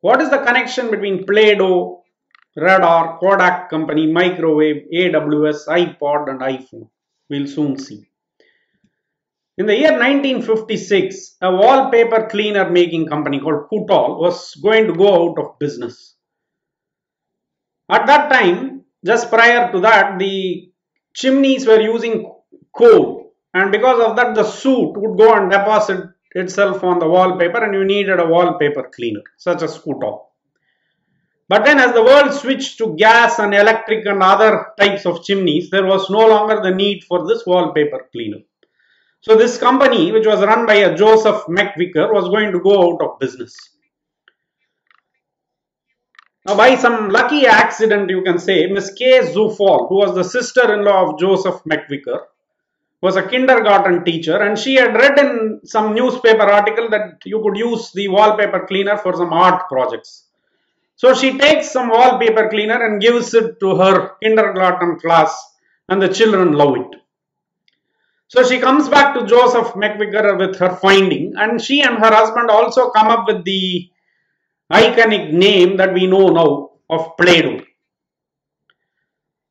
What is the connection between Play-Doh, radar, Kodak company, microwave, AWS, iPod and iPhone? We'll soon see. In the year 1956, a wallpaper cleaner making company called Kutol was going to go out of business. At that time, just prior to that, the chimneys were using coal and because of that the soot would go and deposit itself on the wallpaper and you needed a wallpaper cleaner such as Kutol. But then as the world switched to gas and electric and other types of chimneys, there was no longer the need for this wallpaper cleaner. So this company, which was run by a Joseph McVicker, was going to go out of business. Now, by some lucky accident, you can say, Miss K. Zufall, who was the sister-in-law of Joseph McVicker, was a kindergarten teacher and she had read in some newspaper article that you could use the wallpaper cleaner for some art projects. So she takes some wallpaper cleaner and gives it to her kindergarten class and the children love it. So she comes back to Joseph McVicker with her finding and she and her husband also come up with the iconic name that we know now of Play-Doh.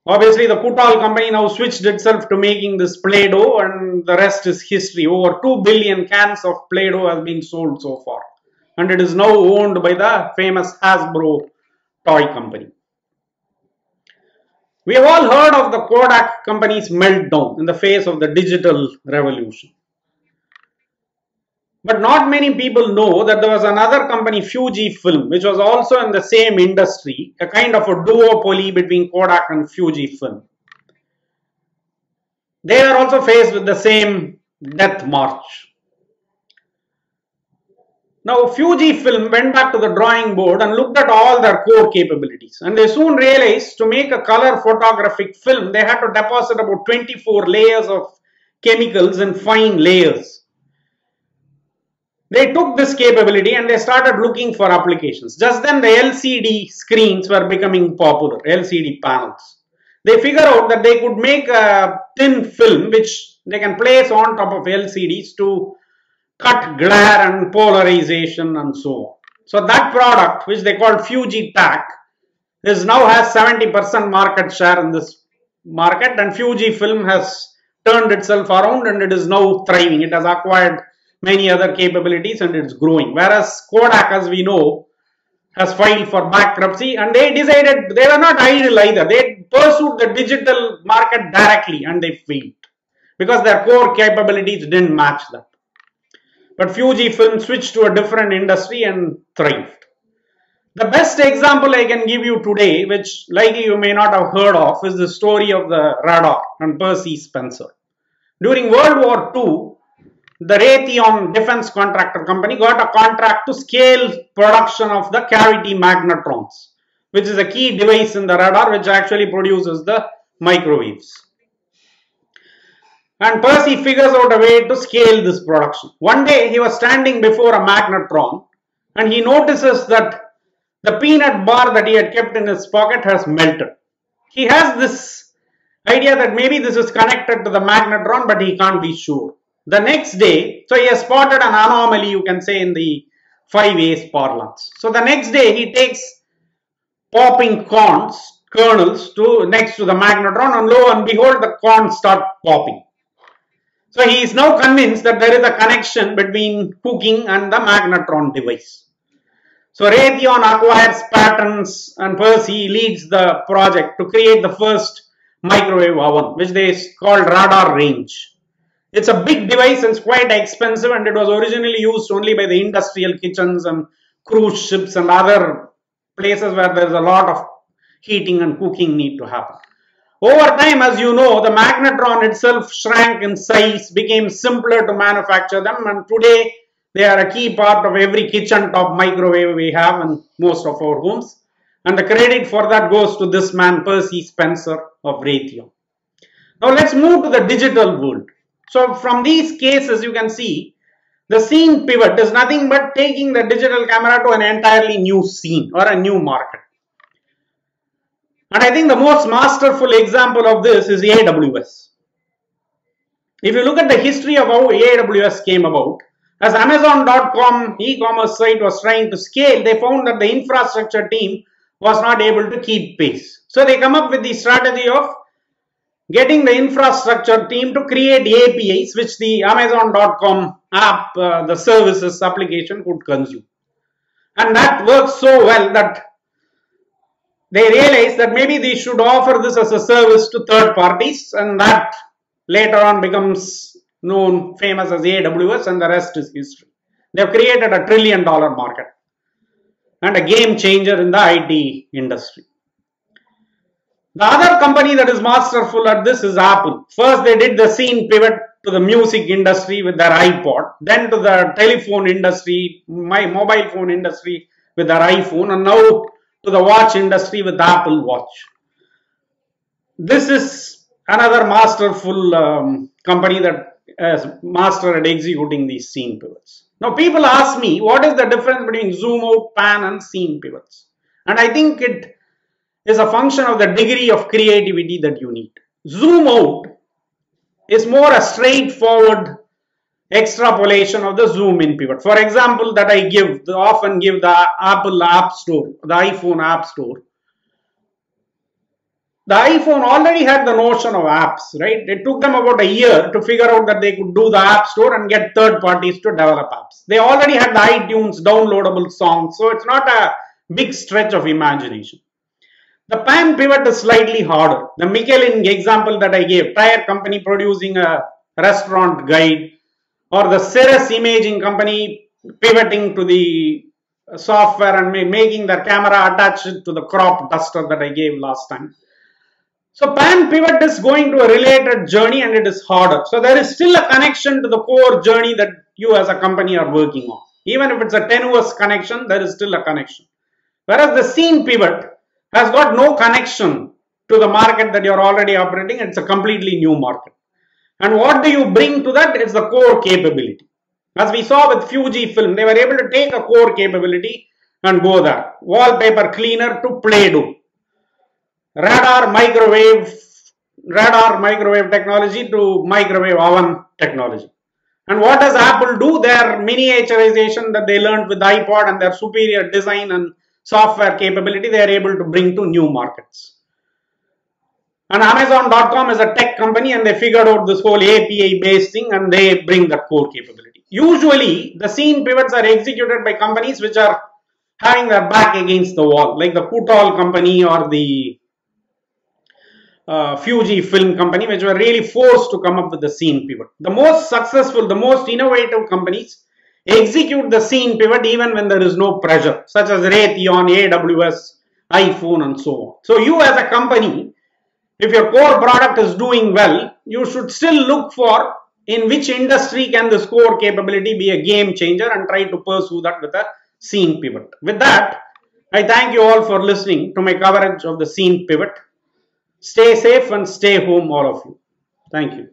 Obviously, the Kutol company now switched itself to making this Play-Doh and the rest is history. Over 2 billion cans of Play-Doh has been sold so far. And it is now owned by the famous Hasbro toy company. We have all heard of the Kodak company's meltdown in the face of the digital revolution. But not many people know that there was another company, Fuji Film, which was also in the same industry, a kind of a duopoly between Kodak and Fuji Film. They were also faced with the same death march. Now, Fuji Film went back to the drawing board and looked at all their core capabilities. And they soon realized to make a color photographic film, they had to deposit about 24 layers of chemicals in fine layers they took this capability and they started looking for applications. Just then the LCD screens were becoming popular, LCD panels. They figured out that they could make a thin film which they can place on top of LCDs to cut glare and polarization and so on. So that product which they called Fuji Fujitac is now has 70% market share in this market and Fuji Film has turned itself around and it is now thriving. It has acquired many other capabilities and it's growing. Whereas Kodak, as we know, has filed for bankruptcy and they decided they were not idle either. They pursued the digital market directly and they failed because their core capabilities didn't match that. But Fujifilm switched to a different industry and thrived. The best example I can give you today, which likely you may not have heard of, is the story of the radar and Percy Spencer. During World War II, the Raytheon Defense Contractor Company got a contract to scale production of the cavity magnetrons, which is a key device in the radar which actually produces the microwaves. And Percy figures out a way to scale this production. One day he was standing before a magnetron and he notices that the peanut bar that he had kept in his pocket has melted. He has this idea that maybe this is connected to the magnetron but he can't be sure. The next day, so he has spotted an anomaly, you can say, in the 5A's parlance. So the next day, he takes popping corns, kernels, to next to the magnetron, and lo and behold, the corns start popping. So he is now convinced that there is a connection between cooking and the magnetron device. So Raytheon acquires patents and Percy leads the project to create the first microwave oven, which they called Radarange. It's a big device and it's quite expensive and it was originally used only by the industrial kitchens and cruise ships and other places where there's a lot of heating and cooking need to happen. Over time, as you know, the magnetron itself shrank in size, became simpler to manufacture them and today they are a key part of every kitchen top microwave we have in most of our homes. And the credit for that goes to this man, Percy Spencer of Raytheon. Now let's move to the digital world. So from these cases, you can see the scene pivot is nothing but taking the digital camera to an entirely new scene or a new market. And I think the most masterful example of this is AWS. If you look at the history of how AWS came about, As Amazon.com e-commerce site was trying to scale, they found that the infrastructure team was not able to keep pace. So they come up with the strategy of getting the infrastructure team to create APIs which the Amazon.com app, uh, the services application could consume. And that works so well that they realized that maybe they should offer this as a service to third parties and that later on becomes known famous as AWS and the rest is history. They have created a trillion dollar market and a game changer in the IT industry. The other company that is masterful at this is Apple. First they did the scene pivot to the music industry with their iPod, then to the telephone industry, my mobile phone industry with their iPhone and now to the watch industry with the Apple Watch. This is another masterful um, company that has mastered at executing these scene pivots. Now people ask me what is the difference between zoom out, pan and scene pivots and I think it is a function of the degree of creativity that you need. Zoom out is more a straightforward extrapolation of the zoom in pivot. For example, that I give, often give the Apple App Store, the iPhone App Store. The iPhone already had the notion of apps, right? It took them about a year to figure out that they could do the App Store and get third parties to develop apps. They already had the iTunes downloadable songs, so it's not a big stretch of imagination. The pan pivot is slightly harder. The Michelin example that I gave, tire company producing a restaurant guide or the Cirrus imaging company pivoting to the software and making their camera attached to the crop duster that I gave last time. So pan pivot is going to a related journey and it is harder. So there is still a connection to the core journey that you as a company are working on. Even if it's a tenuous connection, there is still a connection. Whereas the scene pivot has got no connection to the market that you're already operating. It's a completely new market. And what do you bring to that? It's the core capability. As we saw with Fujifilm, they were able to take a core capability and go there. Wallpaper cleaner to Play-Doh. Radar microwave, radar microwave technology to microwave oven technology. And what does Apple do? Their miniaturization that they learned with iPod and their superior design and software capability they are able to bring to new markets. And Amazon.com is a tech company and they figured out this whole API based thing and they bring that core capability. Usually the scene pivots are executed by companies which are having their back against the wall like the Kutol company or the uh, Fuji film company which were really forced to come up with the scene pivot. The most successful, the most innovative companies execute the scene pivot even when there is no pressure such as Raytheon, AWS, iPhone and so on. So you as a company if your core product is doing well, you should still look for in which industry can this core capability be a game changer and try to pursue that with a scene pivot. With that, I thank you all for listening to my coverage of the scene pivot. Stay safe and stay home all of you. Thank you.